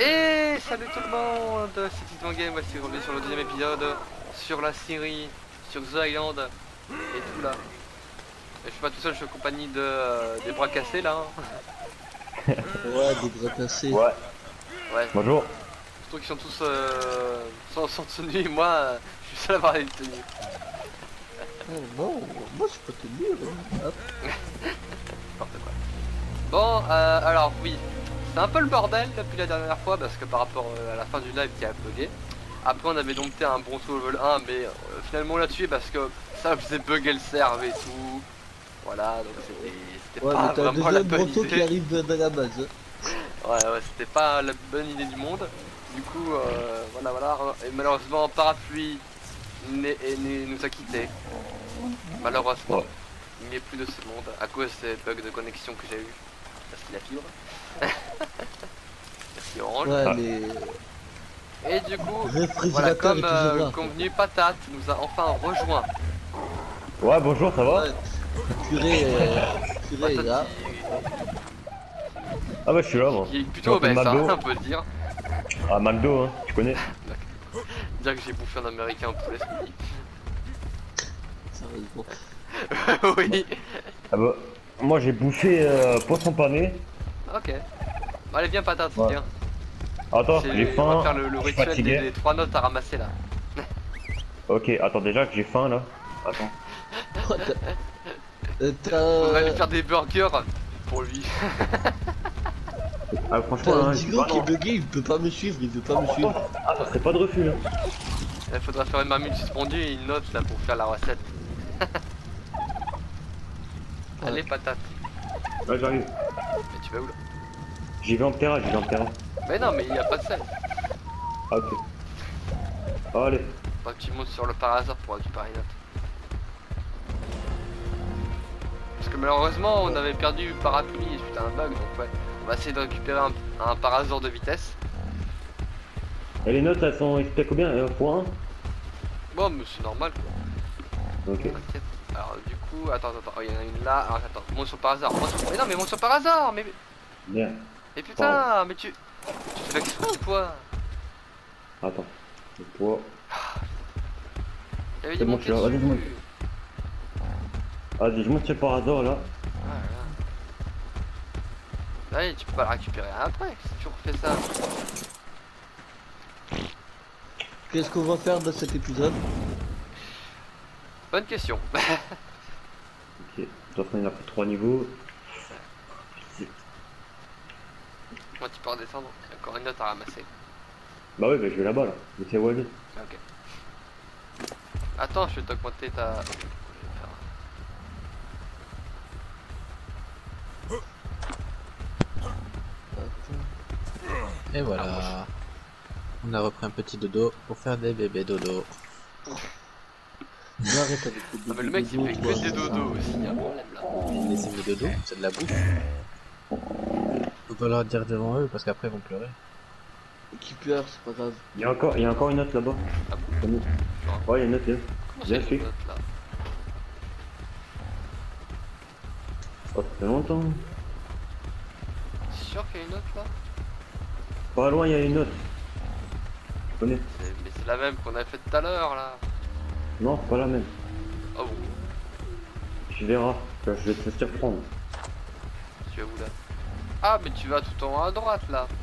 Et salut tout le monde, c'est Titan Game, voici revenu sur le deuxième épisode, sur la série, sur The Island et tout là. Et je suis pas tout seul, je suis en compagnie de, euh, des bras cassés là. hein. Ouais, des bras cassés. Ouais, Ouais, bonjour. trouve qu'ils sont tous euh, sans, sans tenue et moi euh, je suis seul à avoir une tenue. Oh non, moi je peux te dire. hein. Hop. N'importe quoi. Bon, euh, alors oui, c'est un peu le bordel depuis la dernière fois parce que par rapport euh, à la fin du live qui a bugué. Après on avait dompté un bronto level 1 mais euh, finalement on l'a tué parce que ça faisait bugger le serve et tout. Voilà, donc c'était c'était Ouais, pas vraiment la bonne idée. qui arrive de, de la base. hein. Ouais, ouais, c'était pas la bonne idée du monde. Du coup, euh, voilà, voilà. Et malheureusement, Parapluie nous a quittés. Malheureusement. Ouais. Il n'est plus de ce monde à cause des bugs de connexion que j'ai eu. Parce qu'il a fibre. Merci Orange. Ouais, Ah. mais Et du coup, voilà, comme euh, convenu, Patate nous a enfin rejoint. Ouais, bonjour, ça va Ouais, purée, euh, est là. Ah bah je suis là, moi. qui, qui est plutôt obèse, hein, on peut le dire. Ah, McDo, hein, tu connais Dire que j'ai bouffé un américain au poulet ce midi. Sérieusement. oui. Ah bah, moi j'ai bouffé euh, poisson pané. Ok. Bon, allez, viens patate, Ouais. viens. Attends, j'ai On va faim. faire le, rituel des, fatigué. des trois notes à ramasser là. Ok, attends déjà que j'ai faim là. Attends. T'as- On va aller faire des burgers pour lui. Ah, franchement, un hein, Digo qui est bugué, il peut pas me suivre, il veut pas me suivre. Ah, ça serait pas de refus là. Il faudra faire une marmite suspendue et une note là pour faire la recette. Allez patate. Ouais, j'arrive. Mais tu vas où là J'y vais en terrain, j'y vais en terrain. Mais non mais il y a pas de sel. Ah, ok. Allez. Faut que tu montes sur le par hasard pour récupérer une note. Parce que malheureusement on avait perdu parapluie suite à un bug donc ouais. On va essayer de récupérer un, un parasor de vitesse. Et les notes elles sont explicitées combien? Euh, Point Bon mais c'est normal quoi. 1 Ok. T'inquiète. Alors du coup, attends, attends, oh, il y en a une là. Alors attends, monte sur par hasard. monte sur- Mais non, mais monte sur par hasard. Mais, Bien. mais putain, mais tu, tu te fais exprès toi. Attends. Le poids. Avait C'est dit bon, je vas-y, dessus. monte. Vas-y, je monte sur par hasard là. Voilà. Allez, tu peux pas la récupérer après si tu refais ça. Qu'est-ce qu'on va faire dans cet épisode? Bonne question. Ok. De toute façon, il a pris 3 niveaux. Moi, tu peux redescendre. Il y a encore une note à ramasser. Bah ouais, bah je vais là-bas là. Mais c'est où aller Ok. Attends, je vais t'augmenter ta. Et voilà. On a repris un petit dodo pour faire des bébés dodo. Mais Arrête avec les Ah, mais le mec il fait que des dodos aussi, il y a un problème là. Laissez mes dodos, c'est de la bouffe. Faut pas leur dire devant eux parce qu'après ils vont pleurer. Qui pleure, c'est pas grave. Il y a encore, il y a encore une note là-bas. Ah bon Ouais, il y a une note là. C'est là Oh, ça fait longtemps. C'est sûr qu'il y a une note là Pas loin, il y a une note. Tu connais C'est- Mais c'est la même qu'on a fait tout à l'heure là. Non, pas la même. Oh bon, Tu verras. Je vais te surprendre. tu vas où là Ah mais tu vas tout en haut à droite là.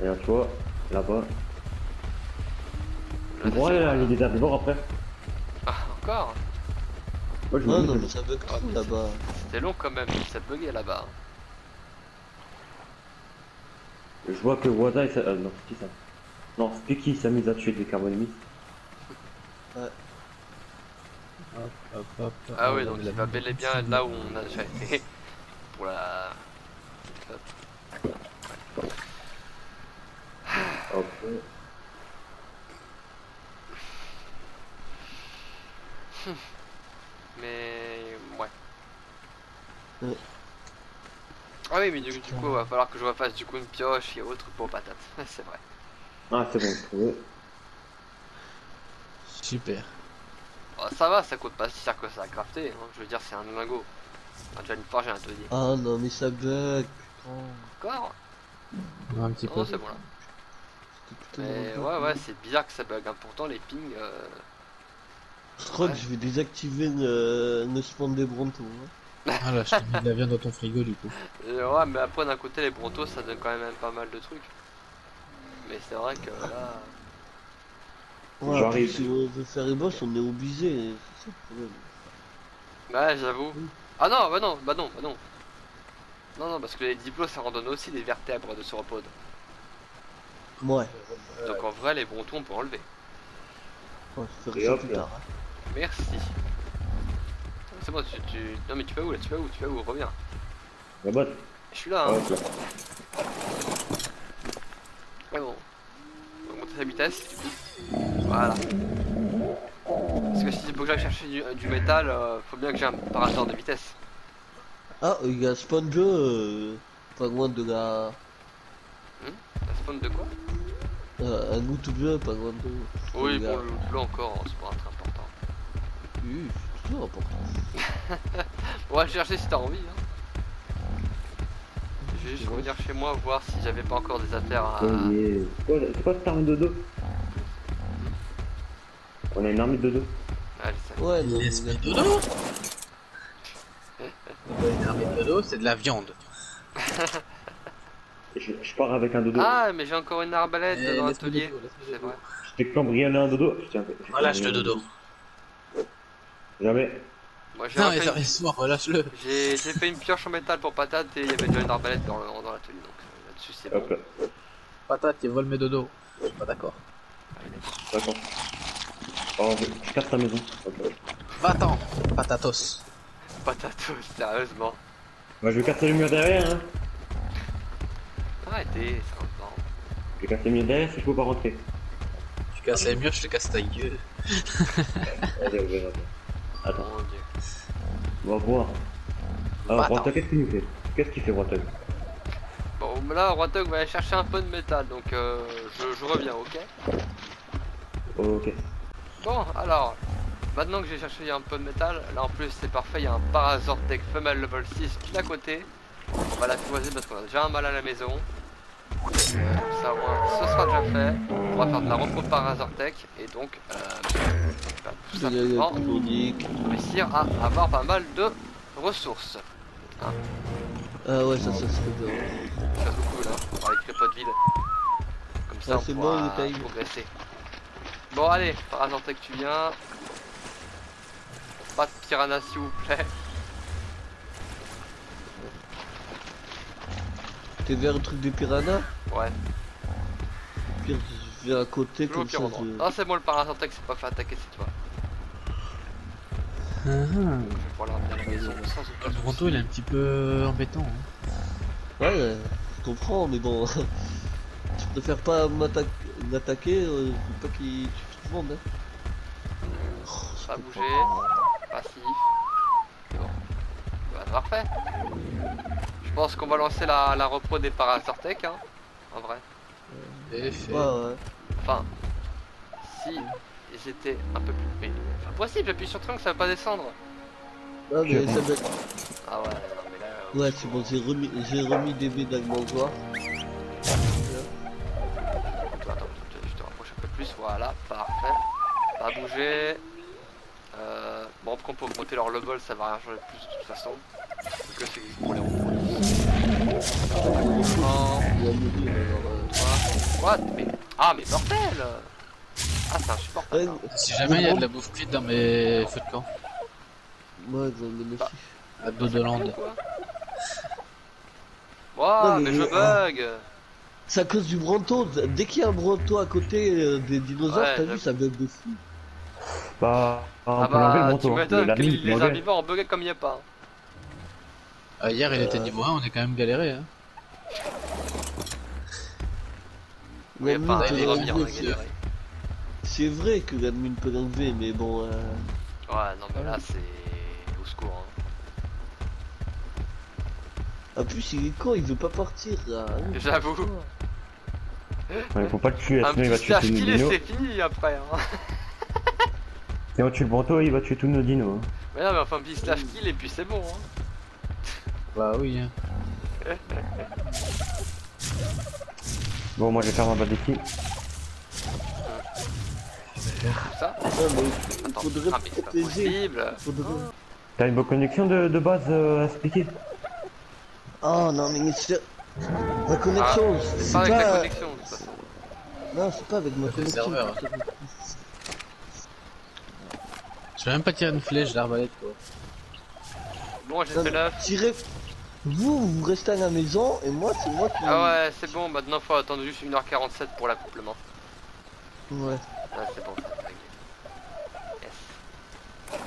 Regarde, tu vois, là-bas. Là, Tu vois, c'est- là, il y a des herbivores après. Ah encore Moi, je Non, me non, dis, mais ça bug Ah, trop là-bas. C'était long quand même, ça buguait là-bas. je vois que Wada, il s'a- euh, non, c'est qui ça? Non, c'est qui s'amuse à tuer des Hop, hop, hop. Ah oui donc il va bel et bien là où on a déjà été. Pour la... Ok. Mais... ouais. Ouais. Ah oui mais du, du coup il va falloir que je refasse du coup une pioche et autre pour patates. C'est vrai. Ah, c'est bon. Super. Oh, ça va, ça coûte pas si cher que ça à crafter. hein. Je veux dire c'est un lingot. Ah, déjà une un. Ah non, mais ça bug, putain. Encore Non, un petit peu. Non, c'est bon là. Mais ouais, ouais, c'est bizarre que ça bug. hein. Pourtant, les pings. euh, Je crois Ouais. que je vais désactiver le, le spawn des Bronto. hein. Ah là, je t'ai mis de la viande dans ton frigo du coup. euh, ouais, mais après, d'un côté, les brontos, ça donne quand même pas mal de trucs. Mais c'est vrai que là. Ouais, J'arrive. puis si on veut faire les boss, on est obligé. C'est problème. Ouais, j'avoue. Ah non, bah non, bah non, bah non. Non, non, parce que les diplômes, ça rend aussi des vertèbres de sauropode. Ouais, Donc en vrai, les brontons, on peut enlever. Et ça hop plus là. tard. hein. Merci. C'est bon, tu, tu... Non mais tu vas où là? Tu vas où Tu vas où? Reviens. La bot. Je suis là, hein. Là. Ouais, bon. On va monter la vitesse. Voilà. Parce que s'il faut que j'aille chercher du, du métal, euh, faut bien que j'ai un parateur de vitesse. Ah, il y a Sponge euh, pas loin de la. La spawn de quoi? Euh, un loot bleu, pas loin de. Oui, bon, le là encore, hein, c'est pas très important. Oui, c'est toujours important. On va le chercher si t'as envie. Hein. Je vais juste revenir chez moi voir si j'avais pas encore des affaires à. Oh. C'est c'est quoi cette arme de dos? On a une arme de dos. Allez, ça. Ouais, non, Laisse mais- dodo Une armée de dodo, c'est de la viande. Je, je pars avec un dodo. Ah, mais j'ai encore une arbalète Eh, dans l'atelier. C'est vrai. Je t'ai cambriolé un dodo. Je Relâche le dodo. Moi Jamais. j'ai Non, mais une- sérieusement, relâche-le. J'ai fait une pioche en métal pour patate et il y avait déjà une arbalète dans, l'atelier donc euh, là-dessus c'est bon. Hop là. Patate, il vole mes dodos. Je suis pas d'accord. D'accord. Oh, je, casse ta maison. Va-t'en, patatos. Patato, sérieusement. Moi je vais casser le mur derrière. Hein. Arrêtez, temps. Je vais casser le mur derrière si je peux pas rentrer. Tu casses les murs, je te casse ta gueule. Allez, on verra. Attends, Mon dieu. on va voir. Alors, attends. Rota, qu'est-ce qu'il nous fait? Qu'est-ce qu'il fait, Rota Bon là Roitog va aller chercher un peu de métal donc euh, je, je reviens ok? Ok. Bon alors maintenant que j'ai cherché un peu de métal là en plus c'est parfait il y a un Parazortec femelle level 6 pile à côté. On va la choisir parce qu'on a déjà un mal à la maison. Comme ça au moins ce sera déjà fait. On va faire de la repos Parazortec et donc euh, bah, tout de simplement réussir à avoir pas mal de ressources. Ah ouais, ça, ça serait bien. Ça beaucoup là, avec les vides. Comme ça Ah, on pourra bon, progresser. Bon allez, Parazantec tu viens. Pas de piranha s'il vous plaît. T'es vers le truc des piranhas Ouais, Pire, je vais à côté comme ça. je- Ah c'est bon le Parazantec c'est pas fait attaquer cette fois. Ah, Donc, je vais pouvoir leur amener à la maison sans aucun Le souci. Bronto, il est un petit peu embêtant. hein. Ouais, euh, je comprends, mais bon. Je préfère pas m'attaquer, euh, pas qu'il tue tout le monde. Hein. Oh, Pas comprends bouger. pas. Passif. Bon. Bah, parfait. Je pense qu'on va lancer la, la repro des Parazortec hein. En vrai. Et fait. Ouais, ouais. Enfin, si j'étais un peu plus. Mais, enfin, possible, j'appuie sur triangle, ça va pas descendre. Ah, mais ça va... Ah ouais, non, mais là. Ouais, c'est bon, j'ai remis, j'ai remis des médailles mangeoires. Plus, voilà, parfait. Pas bouger. Euh, bon, après on peut augmenter leur level, ça va rien changer de plus de toute façon. Que c'est pour les What Mais. Ah, mais bordel Ah, c'est insupportable. Ouais, hein. Si jamais il y a de la bouffe cuite dans mes feux de camp, ouais, j'en ai Bah. Dodoland. Quoi Ouah, Non, mais, mais- je bug C'est à cause du Bronto. Dès qu'il y a un Bronto à côté euh, des dinosaures, Ouais, t'as j'avoue. vu, ça bug de fou. Bah, on Ah peut l'enlever le bah, manteau. tu hein. m'étonnes La que mine, les herbivores ont bugué comme il n'y a pas. Ah, hier, il était Euh. niveau 1, on est quand même galéré. Hein. L'admin peut l'enlever, revenir, on a c'est- galéré. C'est vrai que l'admin peut l'enlever, mais bon. Euh... Ouais, non, mais là, c'est au secours. Hein. En plus, il est con, il veut pas partir là. J'avoue. Ouais, faut pas le tuer, sinon il va tuer tous nos kill et dinos. c'est fini après. Hein. Si on tue le Bronto, il va tuer tous nos dinos. hein. Mais non, mais enfin, un petit slash kill et puis c'est bon. Hein. Bah oui. Hein. Bon, moi je vais faire ma base ici. Tout ça. Ouais, mais il Attends, faudrait ah mais c'est pas protéger. possible. Il faudrait- T'as une bonne connexion de, de base euh, à expliquer Oh non, mais c'est... Ma connexion, Ah, C'est c'est pas avec la pas... connexion façon. Non, c'est pas avec ma C'est le connexion. serveur. Je vais même pas tirer une flèche d'arbalète quoi. Bon, j'ai Non, fait mais l'œuf. tirez- Vous, vous restez à la maison, et moi, c'est moi qui... Ah ouais, c'est bon, maintenant faut attendre juste 1h47 pour l'accouplement. Ouais. Ah, c'est bon. Yes.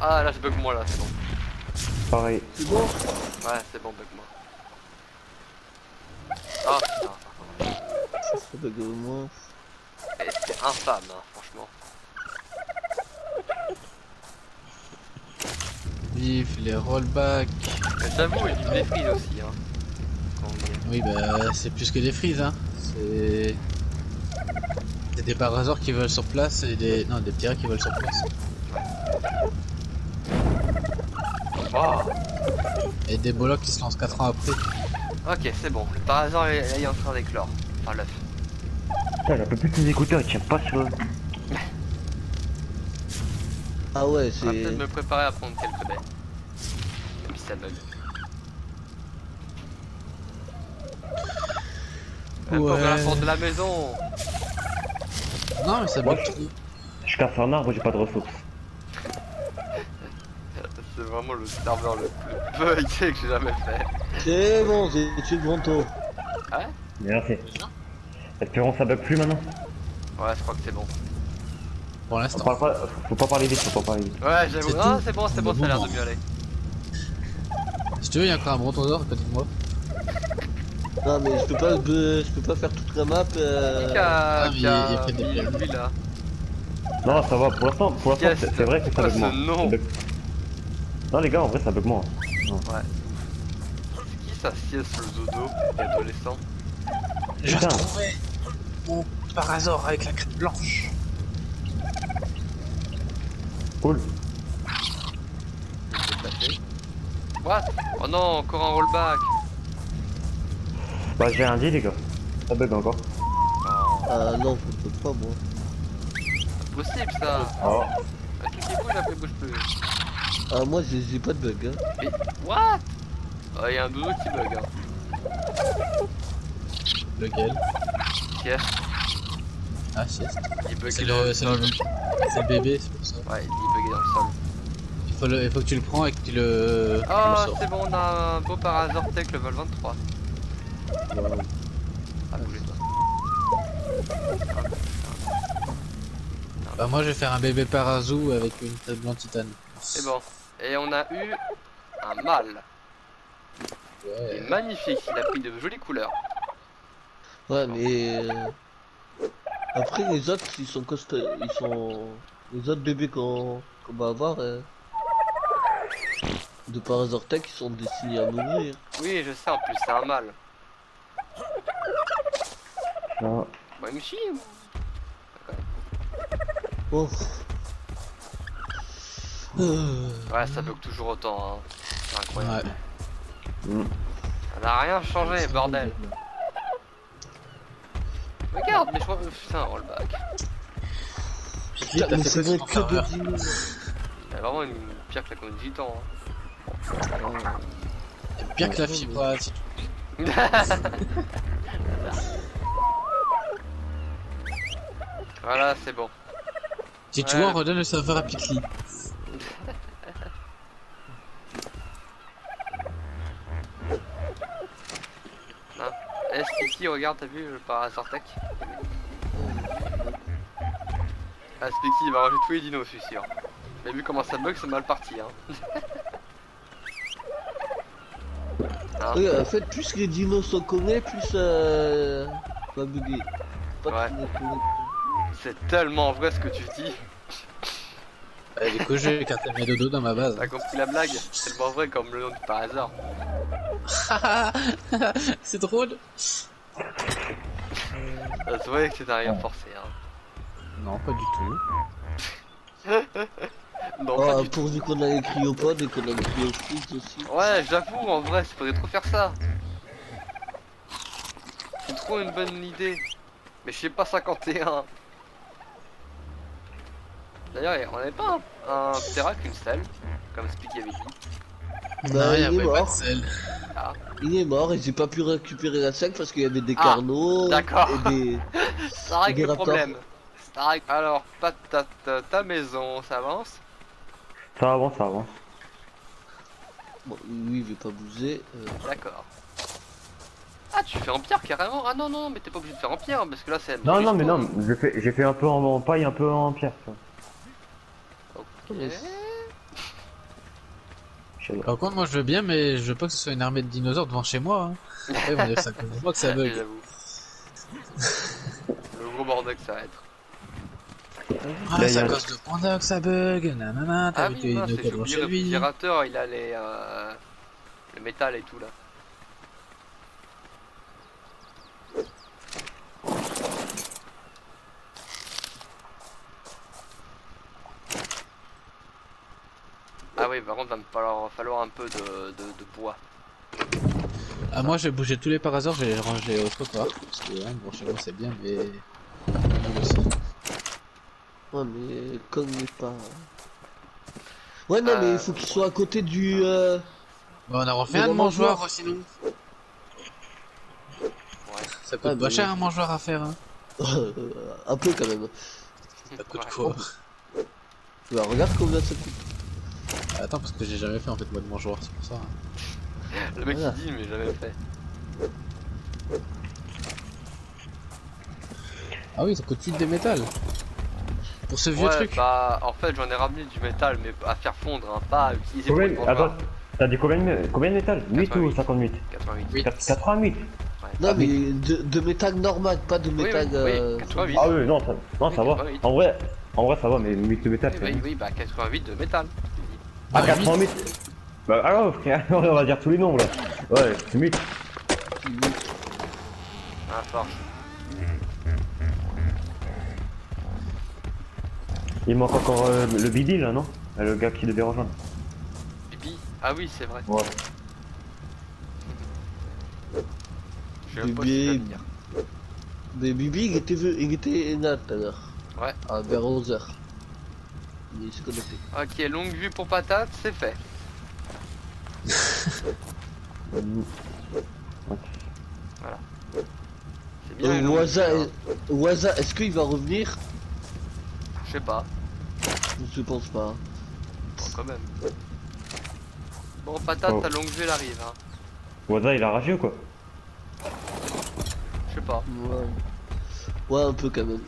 Ah, là, je bug moi là, c'est bon. Pareil. C'est bon? Ouais, c'est bon, bug moi. Ah, putain. Ça bug au moins. C'est infâme, hein, franchement. Vive les rollbacks. Mais j'avoue, il dit des frises aussi, hein. Quand on. Oui bah c'est plus que des frises hein. C'est... C'est des parasors qui volent sur place et des... Non des pirates qui volent sur place. Oh, Et des bolocs qui se lancent 4 ans après. ok, c'est bon. Le par hasard est, est en train d'éclore. Enfin, l'œuf. Putain, j'en peux plus de tes écouteurs, ils tiennent pas sur. Ah ouais, Je vais peut-être c'est... me préparer à prendre quelques baies. Même si ça bug. Même pour ouvrir la Ouais. porte de la maison. Non mais ça bug je- trop. Je casse un arbre, j'ai pas de ressources. C'est vraiment le serveur le plus bugué que j'ai jamais fait. C'est bon, j'ai tué le manteau. Merci. Espérons ça bug plus maintenant. Ouais, je crois que c'est bon. Pour On l'instant. parle pas, faut pas parler vite, faut pas parler vite. Ouais, j'avoue. C'est Ah, c'est bon, c'est bon, ça a l'air de mieux aller. Si tu veux il y a encore un brontosaure à côté de moi. Non, mais je peux pas, je peux pas faire toute la map. Euh... Qui a, Ah, mais il y a fait des là Non, ça va, pour l'instant, pour l'instant, Yes. c'est c'est vrai que ça Quoi, bug moins. bug- Non, les gars, en vrai, ça bug moins. Qui ça sieste le dodo adolescent J'ai Putain. Retrouvé mon parasor avec la crête blanche. Cool. What Oh non, encore un rollback Bah, j'ai un dit, les gars. Ça bug encore. Oh, Ah non, je peux pas, moi. c'est possible ça Oh. Bouge après bouge plus. Ah, moi, j'ai pas de bug, hein. Mais what? Oh, il y a un dodo qui bug hein. Lequel? Ah sieste. il bug C'est dans le, le le, c'est le bébé, c'est pour ça. Ouais, il bug dans le sol. Il faut, le, il faut que tu le prends et que tu le, Oh, c'est bon, on a un beau Parazor Tech level 23. Ah, bougez-toi. Bah moi je vais faire un bébé parazou avec une tête blanc titane. C'est bon. Et on a eu un mâle. Il est magnifique, il a pris de jolies couleurs. Ouais, mais... euh, Après, les autres, ils sont costards, ils sont... Les autres bébés qu'on va avoir, euh, de Parazortech, ils sont destinés à mourir. Oui, je sais, en plus, c'est un. Non. Me chie ou Oh. Euh, Ouais, ça bug toujours autant, hein. C'est incroyable. Ouais. Ça n'a rien changé, bordel. Regarde, mais je crois. Putain, rollback. Putain, mais c'est vrai que de dinos. Il y a vraiment une pire que la du temps. Hein. C'est pire que la fibre. voilà, c'est bon. Si tu Ouais. vois, on redonne le serveur à Picli. Regarde, t'as vu le Parazor Tech Ah, Sticky, il va ranger tous les dinos, je suis sûr. Mais vu comment ça bug, c'est mal parti. Hein. Hein Oui, en fait, plus les dinos sont connus, plus euh... va bugger. Ouais. C'est tellement vrai ce que tu dis. Bah, du coup, j'ai écarté mes dodos dans ma base. T'as compris la blague? C'est tellement vrai comme le nom du Parazor. c'est drôle. Ça se voyait que c'était rien forcé. Hein. Non, pas du tout. Non, pas Oh, du tout. pourvu qu'on a les cryopodes et qu'on a les cryofreeze aussi. Ouais, j'avoue, en vrai, ça faudrait trop faire ça. c'est trop une bonne idée. Mais je sais pas 51. D'ailleurs, on avait pas un, un Terra qu'une selle, comme Speaky avait dit. Bah, non, il est mort. sel. Il est mort et j'ai pas pu récupérer la selle parce qu'il y avait des Ah, carnaux d'accord. et des. Ça règle Des le raptors. problème. Ça règle- Alors, patate, ta maison, ça avance? Ça avance, ça avance. Bon, lui il veut pas bouger. euh, D'accord. Ah, tu fais en pierre carrément Ah non, non, mais t'es pas obligé de faire en pierre parce que là c'est. Non, non, mais non, j'ai fait, un peu en, en paille, un peu en pierre. Ok. Par contre, moi je veux bien, mais je veux pas que ce soit une armée de dinosaures devant chez moi. Hein. Après, dire ça moi que ça bug. Le gros bordel que ça va être. Ah, Là, c'est à cause de Panda que ça bug. Nanana, t'as Ah vu oui, qu'il y a une le lui. réfrigérateur, il a les. Euh, le métal et tout là. Ah oui, par contre, va me falloir, falloir un peu de, de, de bois. Ah, moi j'ai bougé tous les parasors, j'ai rangé autre part. Parce que, hein, bon, chez moi c'est bien, mais. Aussi. Ouais, mais comme n'est pas. Ouais, non, mais il faut qu'il soit à côté du. Euh... Bon, on a refait un mangeoire. sinon. Ouais. Ça coûte Ah, pas mais- cher un mangeoire à faire. Hein. un peu quand même. Ça coûte Ouais. quoi Bah, regarde combien ça coûte. Attends, parce que j'ai jamais fait en fait moi de mangeoire, c'est pour ça. hein. Le mec Voilà. il dit, mais jamais fait. Ah oui, ça coûte 8 des métal. Pour ce vieux ouais, truc. bah en fait j'en ai ramené du métal, mais à faire fondre, hein, pas à utiliser pour Combien, attends, t'as dit combien, de- combien de métal 8 ou 88. 58 88. Oui. 88 Non, Ah, mais de, de métal normal, pas de métal. oui, euh, oui, 88. Ah oui, non, ça, non, ça Oui, va. 88. En vrai, en vrai, ça va, mais 8 de métal, Oui, c'est oui, oui, bah 88 de métal. Ah, Ah, 88 Bah, alors, frère, on va dire tous les nombres là. Ouais, 8. À force. Il manque encore euh, le Bibi là, non? Euh, Le gars qui devait rejoindre. Bibi? Ah oui, c'est vrai. Ouais. Je Bibi. Mais Bibi, il était, il était là tout à l'heure. Ouais. À vers 11h. Il. Ok, longue vue pour patate, c'est fait. C'est bien. Euh, Waza, hein. Waza, est-ce qu'il va revenir? Je sais pas, Je pense pas. bon, quand même. Bon, patate, Oh. ta longue vue elle arrive. Hein. Waza, il a ragé ou quoi Je sais pas, Ouais. Ouais, un peu quand même.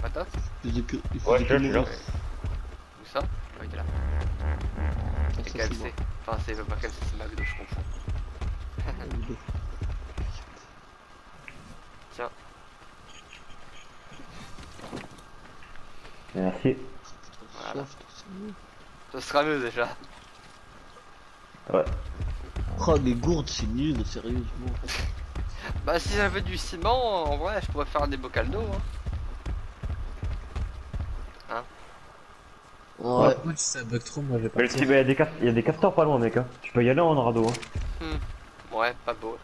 patate? Il que, il Ouais, je. Où ça Ouais, il est là. Ah, C'est ça, c'est KFC. Enfin, c'est pas KFC, c'est McDo, je confonds. Tiens, Merci. Voilà. Ce sera mieux déjà. Ouais. Oh, les gourdes, c'est nul, sérieusement. Bah, si j'avais du ciment, en vrai, je pourrais faire des bocals d'eau. Hein. Ouais. Moi, si ça bug trop, moi je vais Mais il y, a des y a des castors pas loin, mec. Hein. Tu peux y aller en radeau. Hein. Ouais, pas beau.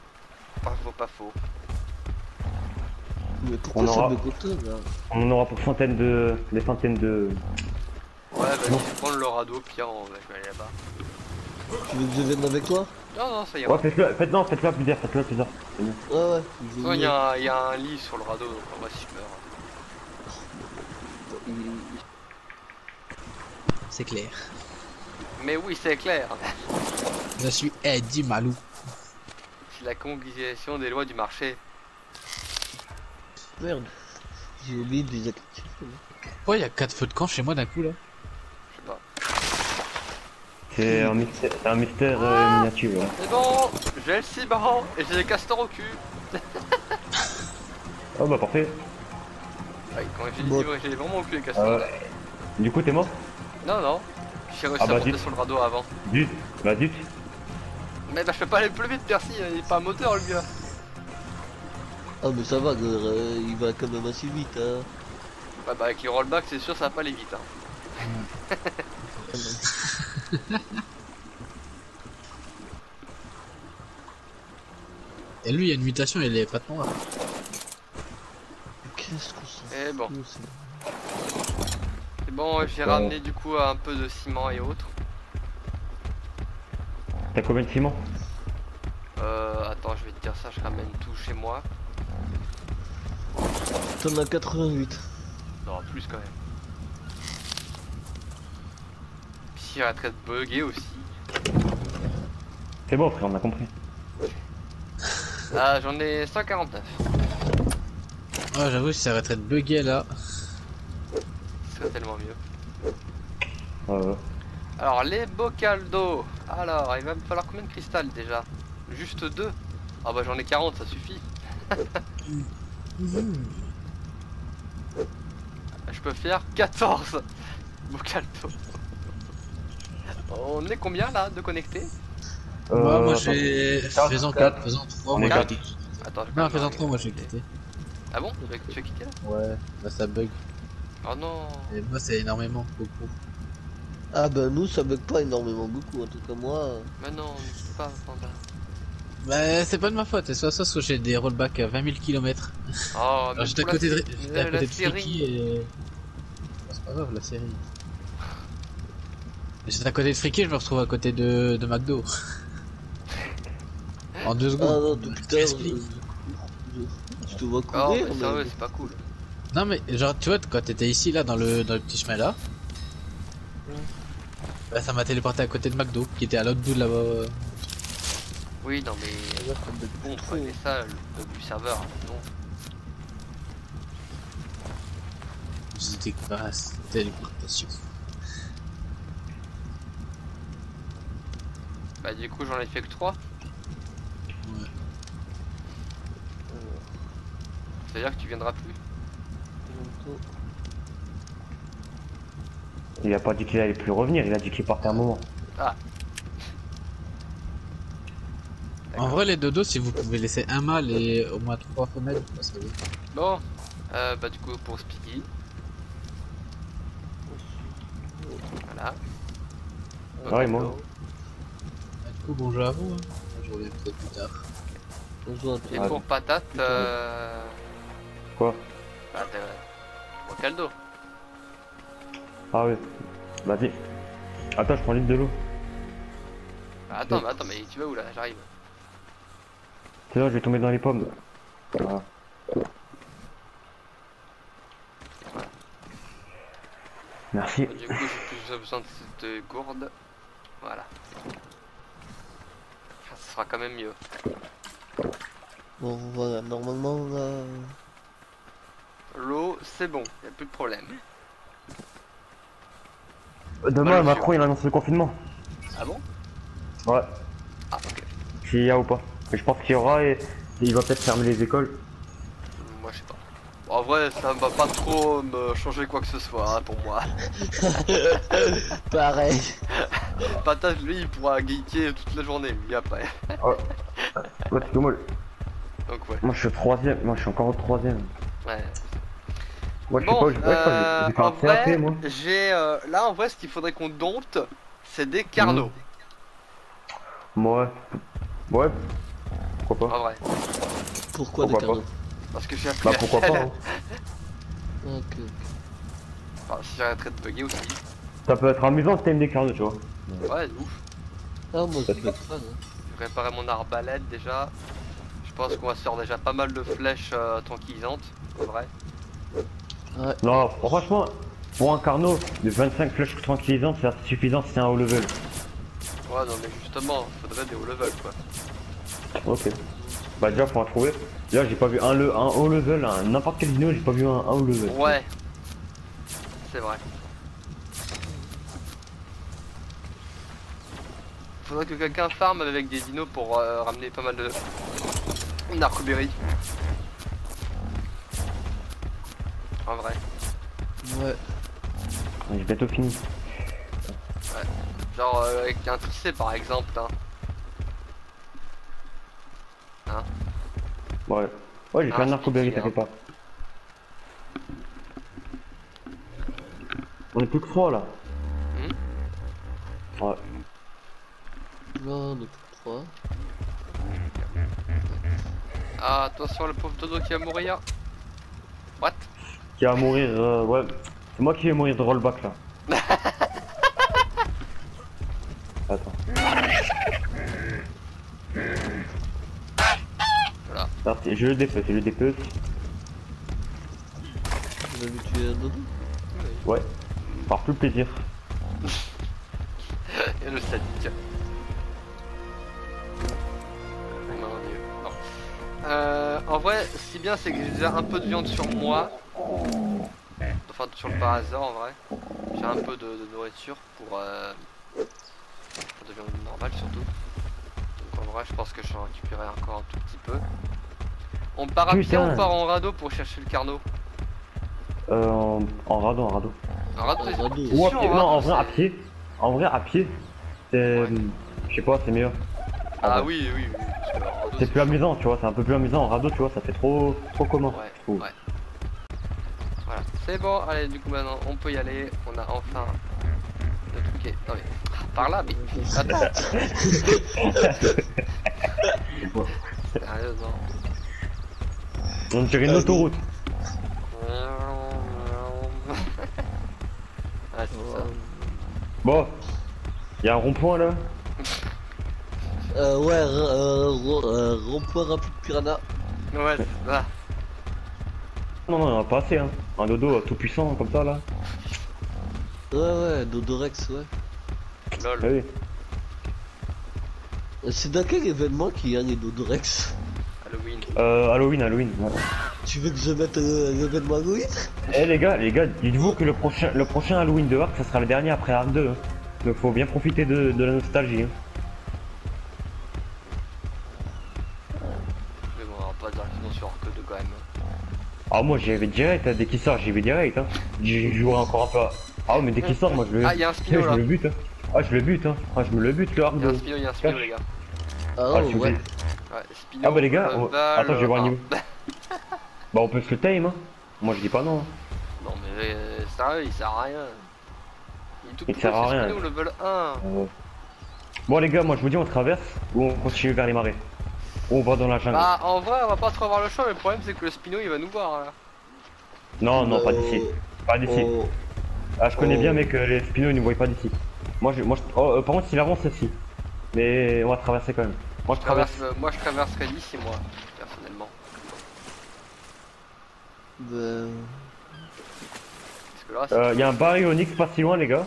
Pas faux, pas faux. Mais pourquoi On ça aura- me coûte là On en aura pour centaines de. des centaines de. Ouais, Non. je vais prendre le radeau, pire, on va aller là-bas. Tu veux que je vienne avec toi Non, non, ça ira. Ouais, faites-le, faites, non, faites-le plusieurs, faites-le plusieurs. Ouais, ouais. Ouais, il y, viens. a un- il y a un lit sur le radeau, donc en vrai, si je meurs. Il- C'est clair. Mais oui, c'est clair. Je suis Eddie Malou. C'est la congrégation des lois du marché. Merde. J'ai oublié de les. Pourquoi il y a 4 feux de camp chez moi d'un coup là? Je sais pas. C'est un mystère, c'est un mystère euh, Ah. miniature. ouais. C'est bon, j'ai le ciment et j'ai des castors au cul. Oh bah parfait. Ouais, quand j'ai dit Bon. ouais, j'ai vraiment au cul les castors. Euh, du coup, t'es mort? Non, non. J'ai réussi Ah bah, à monter sur le radeau avant. Zut, bah zut. Mais bah, je peux pas aller plus vite, merci, il est pas un moteur le gars. Ah, mais ça va, euh, il va quand même assez vite. Hein. Ouais, bah, avec les rollbacks, c'est sûr, ça va pas aller vite. Hein. Et lui, il y a une mutation, il est pas de noir. Qu'est-ce qu'on s'en Et bon, bon, j'ai ramené du coup un peu de ciment et autres. T'as combien de ciment? Euh, attends, je vais te dire ça, je ramène tout chez moi. T'en as 88. Non, plus quand même. Si j'arrêterai de bugger aussi. C'est bon, frère, on a compris. Ah, j'en ai 149. Ouais, j'avoue, si ça arrêterait de bugger là. Ce serait tellement mieux. Euh, Alors, les bocals d'eau. Alors, il va me falloir combien de cristal déjà? Juste deux? Ah bah j'en ai 40, ça suffit. Je peux faire 14 bocals d'eau. On est combien là de connectés? Moi, moi euh, j'ai. Faisant quatre. 4, faisant 3, On moi j'ai. Attends, je vais Non, faisant arriver. 3, moi j'ai quitté. Ah bon? Tu as quitté là? Ouais, bah ça bug. Oh non Et moi, c'est énormément, beaucoup. Ah bah nous ça bug pas énormément beaucoup en tout cas moi. euh, Mais non, quitte pas, Panda. Bah, c'est pas de ma faute, c'est soit ça, soit j'ai des rollbacks à 20 000 km. Oh, mais j'étais à côté de, la- j'étais à la côté de. Friki et. Bah, c'est pas grave, la série. J'étais à côté de Friki, je me retrouve à côté de, de McDo. en deux Ah secondes. non Je putain. t'explique. je- te vois Oh, courir mais mais... sérieux, c'est pas cool. Non mais genre tu vois quand t'étais ici là dans le dans le petit chemin là, bah ça m'a téléporté à côté de McDo qui était à l'autre bout de là-bas. Oui, non mais Ouais, bug bon, ça, le bug du serveur. Non. J'étais grâce téléportation. Bah du coup j'en ai fait que 3. Ouais. C'est-à-dire que tu viendras plus. Il a pas dit qu'il allait plus revenir, il a dit qu'il partait un moment. En vrai les dodos si vous pouvez laisser un mâle et au moins trois femelles, bah, ça va. Bon, euh, bah du coup pour Speaky. Voilà. Ah ouais, moi. Ah, du coup bonjour à vous. Hein. Je reviens peut-être plus tard. Bonjour à Et toi. Ah, pour patate, euh... Quoi? Bah t'as... Bocal d'eau. Ah ouais. Vas-y. Attends, je prends litre de l'eau. Bah, attends, mais attends, mais tu vas où là? J'arrive. C'est là, je vais tomber dans les pommes. Voilà. Merci. Du coup j'ai plus besoin de cette gourde. Voilà. Ça sera quand même mieux. Bon voilà, normalement là... L'eau, c'est bon, y a plus de problème. Demain, Macron, il annonce le confinement. Ah bon? Ouais. Ah ok. S'il y a ou pas. Mais je pense qu'il y aura et, et il va peut-être fermer les écoles. Moi je sais pas. Bon, en vrai, ça va pas trop me changer quoi que ce soit hein, pour moi. Pareil. Patate, lui, il pourra geeker toute la journée, lui, après. Ouais, parce que moi, Donc ouais, moi je suis au troisième. Moi je suis encore au troisième. ouais. Moi je sais Bon, pas, je, je crois que euh, j'ai- un CAP vrai, moi. j'ai... euh, là, en vrai, ce qu'il faudrait qu'on dompte, c'est des carnaux. Ouais. Ouais. Pourquoi pas En vrai. Pourquoi des Pourquoi carnaux Parce que j'ai appris Bah pourquoi pas. hein. Ok, ok. Enfin, si j'arrêterais de bugger aussi. Ça peut être amusant si t'aimes des carnets, tu vois. Ouais, de ouf. Ah moi je suis pas fan. J'ai réparé mon arbalète déjà. Je pense qu'on va se faire déjà pas mal de flèches euh, tranquillisantes, en vrai. Ouais. Non, franchement, pour un carnot de 25 flèches tranquillisantes, c'est suffisant si c'est un haut level. Ouais, non, mais justement, faudrait des haut level quoi. Ok. Bah déjà faut en trouver. Déjà j'ai pas vu un, le, un haut level, n'importe quel vidéo, j'ai pas vu un, un haut level. Ouais. C'est vrai. Faudrait que quelqu'un farme avec des dinos pour euh, ramener pas mal de narcoberry. En vrai. Ouais. J'ai bientôt fini. Genre euh, avec un tricé par exemple. Hein. Ouais. Ouais, j'ai Ah, fait un c'est narcoberry, piqué, t'inquiète pas. On est plus que 3 là. Ouais. Là on est plus que trois. Ah, attention, le pauvre dodo qui va mourir. What? Qui va mourir, euh, ouais. C'est moi qui vais mourir de rollback là. Attends. Voilà. Alors, je le dépece, je le dépece. Vous avez tué un dodo Ouais. Par plus plaisir. Et le sadique. Euh, en vrai, ce qui est bien, c'est que j'ai déjà un peu de viande sur moi. Enfin, sur le parasol en vrai. J'ai un peu de, de nourriture pour. Euh, de viande normale surtout. Donc en vrai, je pense que je vais en récupérer encore un tout petit peu. On part à pied, on part en radeau pour chercher le carnot? Euh, en, en radeau, en radeau. En radeau. c'est Ou à pied. Non, en vrai, à pied. En vrai, à pied. C'est. Ouais. Je sais pas, c'est mieux. Ah Ouais. oui, oui, oui. C'est plus amusant, tu vois, c'est un peu plus amusant en radeau, tu vois, ça fait trop, trop commun. Ouais, ouais. C'est bon, allez, du coup maintenant on peut y aller, on a enfin le truc est... Non mais, ah, par là, mais... Attends Sérieusement. On dirait une autoroute. Ah c'est ça. Bon, il y a un rond-point là? Euh, ouais, euh, euh, rond-point rapide piranha. Ouais, c'est ça. Non, non, il y en a pas assez, hein. Un dodo euh, tout puissant comme ça là. Ouais, ouais, Dodorex, ouais. Ah Lol. oui. C'est dans quel événement qu'il y a les Dodorex Halloween. Euh, Halloween, Halloween. Tu veux que je mette euh, l'événement Halloween? Eh les gars, les gars, dites-vous que le prochain, le prochain Halloween de Ark, ça sera le dernier après Ark 2. hein. Donc faut bien profiter de, de la nostalgie. hein. Mais bon, on va pas dire qu'ils sont sur que de quand même. Ah moi j'y vais direct, hein. dès qu'il sort j'y vais direct. Hein. J'y jouerai encore un peu. Ah ouais, mais dès qu'il sort, moi je le, Ah, il y a un je spino là. me le bute. Hein. Ah je le bute, hein. Ah je me le bute le Ark Il y a 2. un spino, il y a un spino les gars. Ah, Ah, vous ouais. plaît. Ouais, spino. Ah bah les gars, on- attends, je vais voir un. niveau. Bah on peut se le tame, hein. Moi je dis pas non. hein. Non mais euh, sérieux, il sert à rien. Il est tout Il pourri, sert à rien. spino, level 1. Euh, Bon les gars, moi je vous dis on traverse ou on continue vers les marais? On va dans la jungle. Bah en vrai on va pas trop avoir le choix mais le problème c'est que le Spino il va nous voir là. Non, non, pas Euh, d'ici. Pas d'ici. oh, Ah, je connais oh. bien, mais que les spinos ils ne voient pas d'ici. Moi, je, moi, je- oh, euh, par contre, s'il avance, c'est si. Mais on va traverser quand même. Moi, je Je traverse. traverse, euh, moi je traverserai d'ici moi, personnellement. ben, Parce que là c'est... Euh, Il y a un baril Onyx pas si loin, les gars.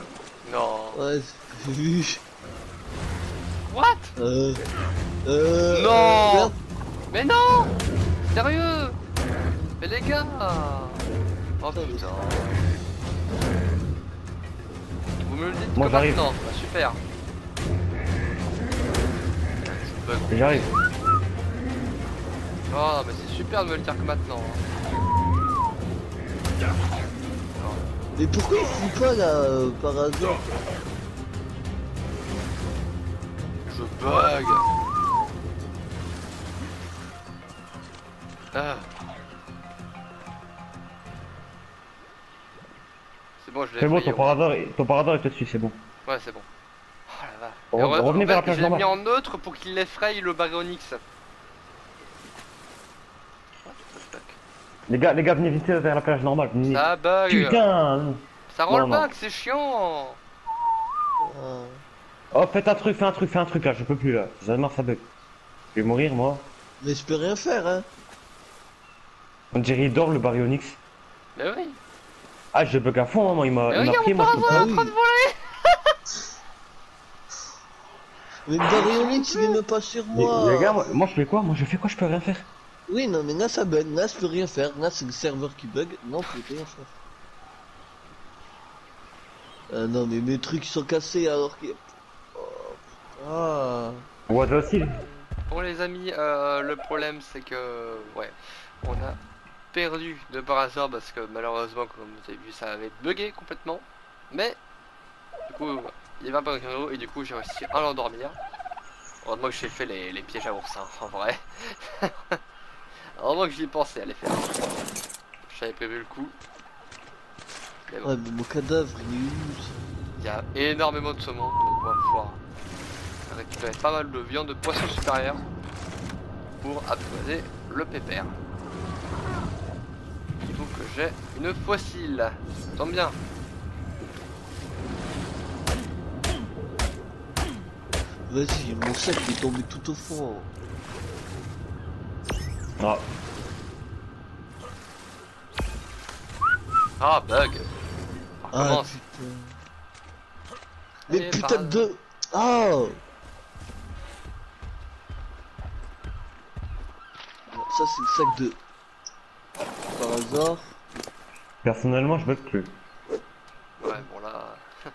Non. ouais, j'ai vu. What? Euh, euh, Non. merde. Mais non Sérieux Mais les gars Oh putain. Vous me le dites Moi, que j'arrive. maintenant Bah, Super. J'arrive. Oh mais c'est super de me le dire que maintenant. hein. Mais pourquoi il fout pas là, euh, par hasard Je bug. Ah. C'est bon, je l'ai C'est bon, ton parador, ton parador te suit, c'est bon. Ouais, c'est bon. Oh la vache. Re- revenez en vers la plage Je l'ai mis normale. en neutre pour qu'il effraie le fuck Les gars, les gars, venez vite vers la plage normale. venez. Ça bug. Putain Ça roll back, c'est chiant. Oh, faites un truc, fais un truc, fais un truc là, je peux plus là. Ça marche, ça bug. Je vais mourir, moi. Mais je peux rien faire, hein. On dirait il dort le baril Onyx. Mais oui. Ah, je bug à fond, hein, moi, il m'a Mais regarde pris, mon moi. je peux pas- en train de voler. Mais Baryonyx, il est même pas sur Les, moi. les gars, moi, moi, je fais quoi? Moi je fais quoi? Je peux rien faire. Oui, non, mais là ça bug, là je peux rien faire, là c'est le serveur qui bug, non, je peux rien faire. Ah non, mais mes trucs sont cassés alors que. Oh. Ah. Ouais, toi aussi. Bon les amis, euh, le problème c'est que ouais, on a perdu de par hasard parce que malheureusement comme vous avez vu ça avait bugué complètement. Mais du coup il y avait un peu de et du coup j'ai réussi à l'endormir. Heureusement que j'ai fait les, les pièges à oursins en vrai. Heureusement que j'y ai pensé à les faire. J'avais prévu le coup. Mais bon, Ouais, mais mon cadavre il est où il y a énormément de saumon donc on va pouvoir récupérer pas mal de viande de poisson supérieur pour apprivoiser le pépère. Que j'ai une fossile. Ça tombe bien. Vas-y, mon sac est tombé tout au fond. Ah, Ah, bug. Ah recommence. putain. Mais Allez, putain de... Ah Ça c'est le sac de... Par hasard. personnellement, je bug plus. Ouais, bon là.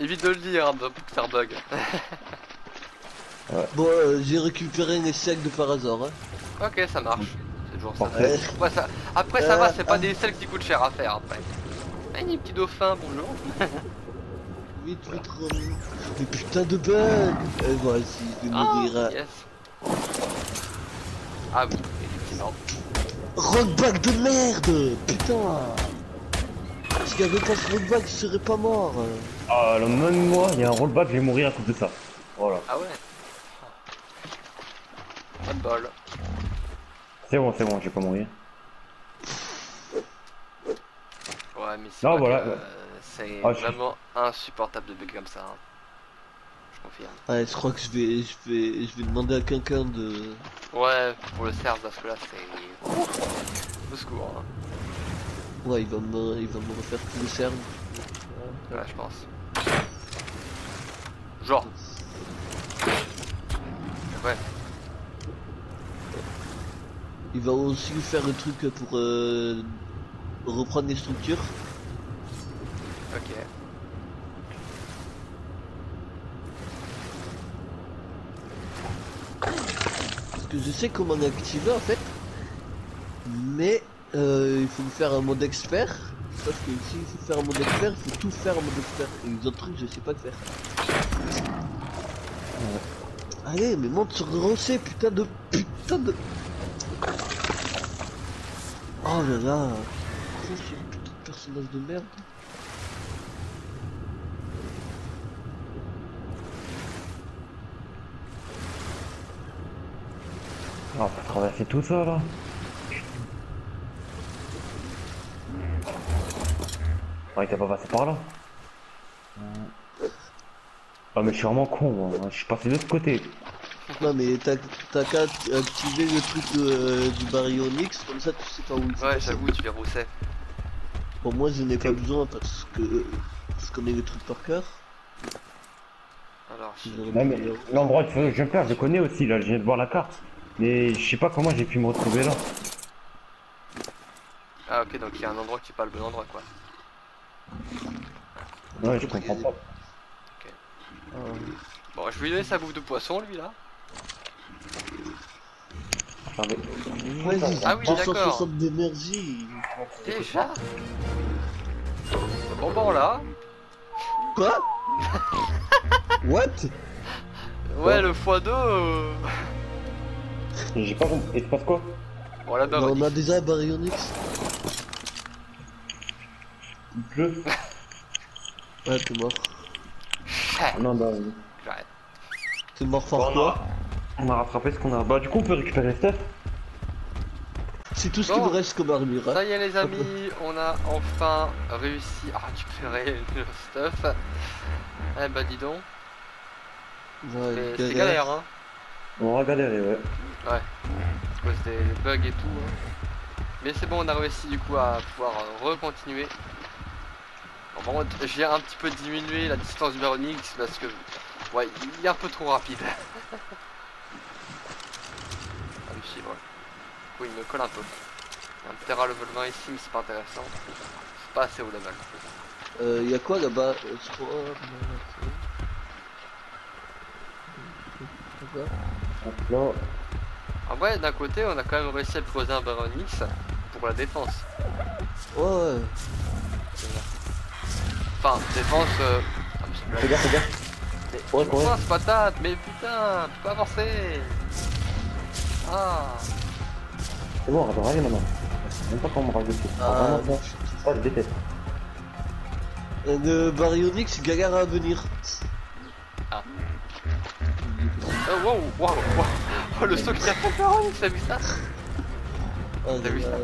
Évite de le dire hein, pour que ça bug. Bon, euh, j'ai récupéré les sacs de par hasard. Hein. ok, ça marche. C'est toujours ça. Parfait. Après ça, après, ça Euh, va, c'est pas ah. des selles qui coûtent cher à faire après. Ah, les petits dauphins, bonjour. Vite, vite, remue. Mais putain de bug Et voici, je vais Ah, mourir. hein. yes. Ah oui. Rockback de merde Putain S'il y avait pas ce rockback, je serais pas mort. Ah, alors même moi, il y a un rollback, je vais mourir à cause de ça. Voilà. Ah ouais. Pas de bol. C'est bon, c'est bon, je vais pas mourir. Ouais, mais c'est Non, voilà, euh, c'est Ah, je- vraiment insupportable de bug comme ça. hein. Je confirme. Ouais, je crois que je vais, je vais, je vais demander à quelqu'un de... Ouais, pour le serve parce que là c'est. Au secours. hein. Ouais, il va me, il va me refaire tout le cerveau. Ouais, je pense. Genre. Ouais. Il va aussi faire un truc pour euh, reprendre les structures. Ok. Que je sais comment l'activer en fait. Mais euh, il faut faire un mode expert. Sauf que s'il faut faire un mode expert, il faut tout faire en mode expert. Et les autres trucs, je sais pas le faire. Allez, mais monte sur Rosset, putain de... Putain de... Oh là là Gros, ce putain de personnage de merde. Ah, faut traverser tout ça là. Ah, il t'a pas passé par là. Ah, mais je suis vraiment con, moi. Je suis passé de l'autre côté. Non mais t'as t'as qu'à activer le truc euh, du baryonyx, comme ça tu sais pas où il Ouais, j'avoue, tu les roussais. Pour moi je n'ai pas besoin parce que je connais le truc par cœur. Alors, je- l'endroit que je faire, je connais aussi là. Je viens de voir la carte. Mais je sais pas comment j'ai pu me retrouver là. Ah, ok, donc il y a un endroit qui est pas le bon endroit quoi. Ouais, je comprends pas. Bon, je vais lui donner sa bouffe de poisson lui là. Attendez. Ah oui, 260 d'énergie. Déjà Bon, bon là. Quoi? What? Ouais, le x2. Euh... J'ai pas compris. Il se passe quoi là-bas, Bah, On a déjà un baryonyx. Bleu Ouais, t'es mort. Non, bah. J'arrête. T'es mort Bon, fort on, a... on a rattrapé ce qu'on a. Bah, du coup, on peut récupérer Steph. C'est tout ce Bon. qui me reste comme armure. hein. Ça y est les amis, on a enfin réussi à récupérer le stuff. Eh bah dis donc, Ouais, c'est- c'est galère. galère hein, On va galérer, ouais. À cause des bugs et tout. hein. Mais c'est bon, on a réussi du coup à pouvoir euh, recontinuer. Bon, par contre, j'ai un petit peu diminué la distance du Baronix parce que, ouais, il est un peu trop rapide. à me suivre. Du coup, il me colle un peu. Un Terra level 20 ici, mais c'est pas intéressant. C'est pas assez haut level. Euh, y a quoi là-bas? Euh, je En vrai, d'un côté, on a quand même réussi à poser un Baron X pour la défense. Ouais, ouais. Enfin, défense. Euh... ah. Fais gaffe, fais gaffe. Mais- Ouais, ouais. Patate, mais putain, tu peux pas avancer. Ah, C'est bon, on va rien maintenant. Même pas quand on me dessus. Ah, vraiment, ça, je déteste. Euh, Le baryonyx galère à venir. Ah. Oh, wow, wow, wow. Oh, le saut qu'il a fait Florence, t'as vu ça Ah, T'as vu là, ça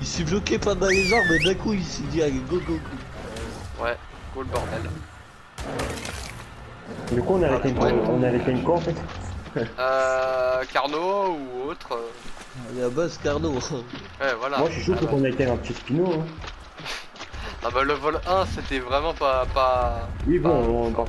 Il s'est bloqué pendant les arbres et d'un coup il s'est dit allez go go go. Ouais, go le bordel. Du coup, on a arrêté une Ouais. on a arrêté une quoi en fait Euh, Carnot ou autre. euh, Il y a Buzz Carnot. Ouais, voilà. Moi, je suis chaud Ah, pour qu'on a été un petit spino. Hein. Ah bah le vol 1 c'était vraiment pas... pas... Oui, bon, Bah, on, on part-